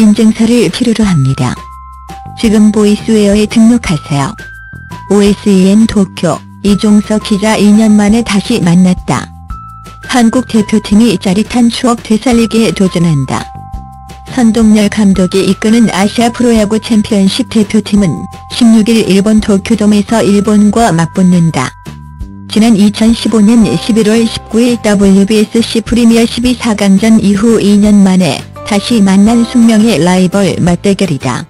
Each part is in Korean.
인증서를 필요로 합니다. 지금 보이스웨어에 등록하세요. OSEN 도쿄 이종석 기자 2년 만에 다시 만났다. 한국 대표팀이 짜릿한 추억 되살리기에 도전한다. 선동열 감독이 이끄는 아시아 프로야구 챔피언십 대표팀은 16일 일본 도쿄돔에서 일본과 맞붙는다. 지난 2015년 11월 19일 WBSC 프리미어 12 4강전 이후 2년 만에 다시 만난 숙명의 라이벌 맞대결이다.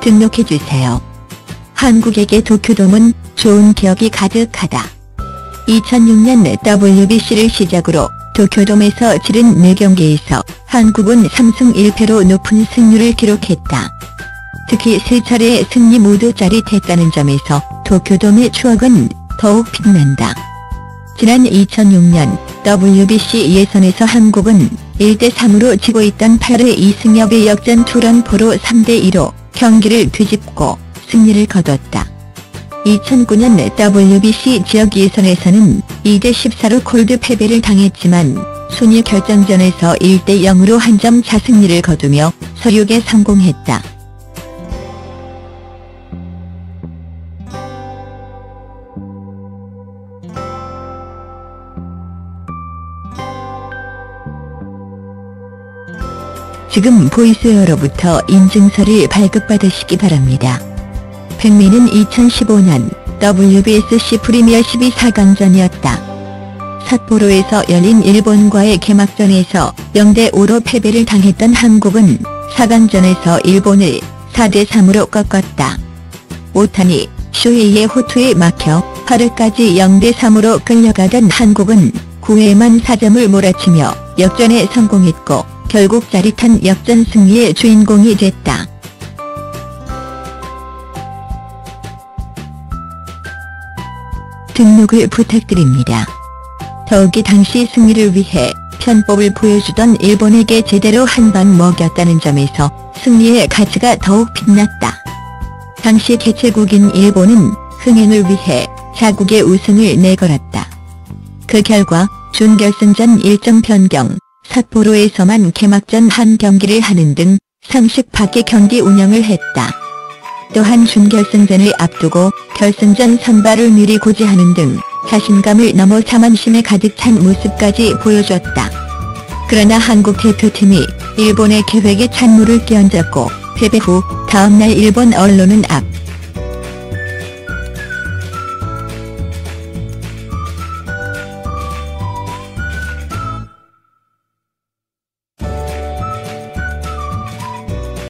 등록해주세요. 한국에게 도쿄돔은 좋은 기억이 가득하다. 2006년 WBC를 시작으로 도쿄돔에서 치른 4경기에서 한국은 3승 1패로 높은 승률을 기록했다. 특히 세 차례의 승리 모두 짜릿했다는 점에서 도쿄돔의 추억은 더욱 빛난다. 지난 2006년 WBC 예선에서 한국은 1대3으로 지고 있던 8회 이승엽의 역전 투런포로 3대2로 경기를 뒤집고 승리를 거뒀다. 2009년 WBC 지역 예선에서는 2대14로 콜드 패배를 당했지만 순위 결정전에서 1대0으로 한 점 차승리를 거두며 서륙에 성공했다. 지금 보이스웨어로부터 인증서를 발급받으시기 바랍니다. 백미는 2015년 WBSC 프리미어 12 4강전이었다. 삿포로에서 열린 일본과의 개막전에서 0대5로 패배를 당했던 한국은 4강전에서 일본을 4대3으로 꺾었다. 오타니, 쇼헤이의 호투에 막혀 8회까지 0대3으로 끌려가던 한국은 9회만 4점을 몰아치며 역전에 성공했고 결국 짜릿한 역전 승리의 주인공이 됐다. 등록을 부탁드립니다. 더욱이 당시 승리를 위해 편법을 보여주던 일본에게 제대로 한 방 먹였다는 점에서 승리의 가치가 더욱 빛났다. 당시 개최국인 일본은 흥행을 위해 자국의 우승을 내걸었다. 그 결과 준결승전 일정 변경, 삿포로에서만 개막전 한 경기를 하는 등 상식 밖의 경기 운영을 했다. 또한 준결승전을 앞두고 결승전 선발을 미리 고지하는 등 자신감을 넘어 자만심에 가득 찬 모습까지 보여줬다. 그러나 한국 대표팀이 일본의 계획에 찬물을 끼얹었고 패배 후 다음날 일본 언론은 앞